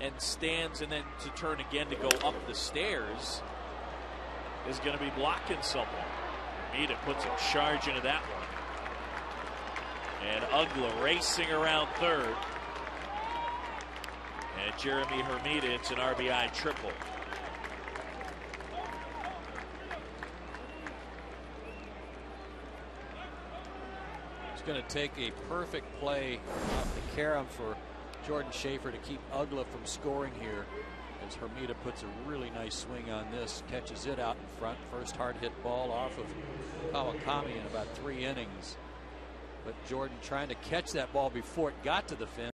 and stands and then to turn again to go up the stairs is going to be blocking someone. Hermida puts a charge into that one. And Uggla racing around third. And Jeremy Hermida, it's an RBI triple. It's going to take a perfect play off the carom for Jordan Schafer to keep Uggla from scoring here. As Hermida puts a really nice swing on this, catches it out in front. First hard hit ball off of Kawakami in about three innings. But Jordan trying to catch that ball before it got to the fence.